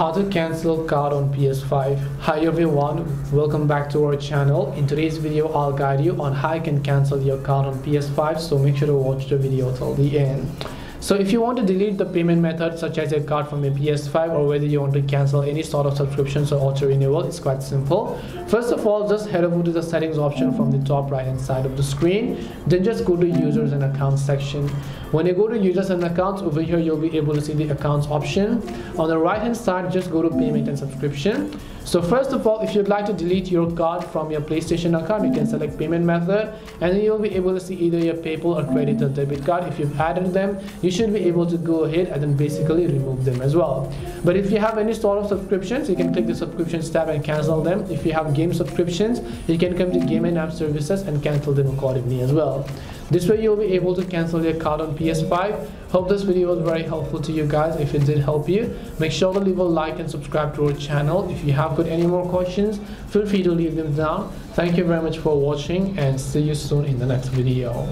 how to cancel card on PS5 hi everyone. Welcome back to our channel. In today's video I'll guide you on how you can cancel your card on PS5 so make sure to watch the video till the end so if you want to delete the payment method such as a card from a PS5 or whether you want to cancel any sort of subscriptions or auto renewal, it's quite simple. First of all, just head over to the settings option from the top right hand side of the screen. Then just go to users and accounts section. When you go to users and accounts, over here you'll be able to see the accounts option. On the right hand side, just go to payment and subscription. So first of all, if you'd like to delete your card from your PlayStation account, you can select payment method and you'll be able to see either your PayPal or credit or debit card. If you've added them, you should be able to go ahead and then basically remove them as well. But if you have any sort of subscriptions, you can click the subscriptions tab and cancel them. If you have game subscriptions, you can come to game and app services and cancel them accordingly as well. This way you'll be able to cancel your card on PS5. Hope this video was very helpful to you guys. If it did help you, make sure to leave a like and subscribe to our channel. If you have got any more questions, feel free to leave them down. Thank you very much for watching and see you soon in the next video.